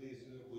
Please do it.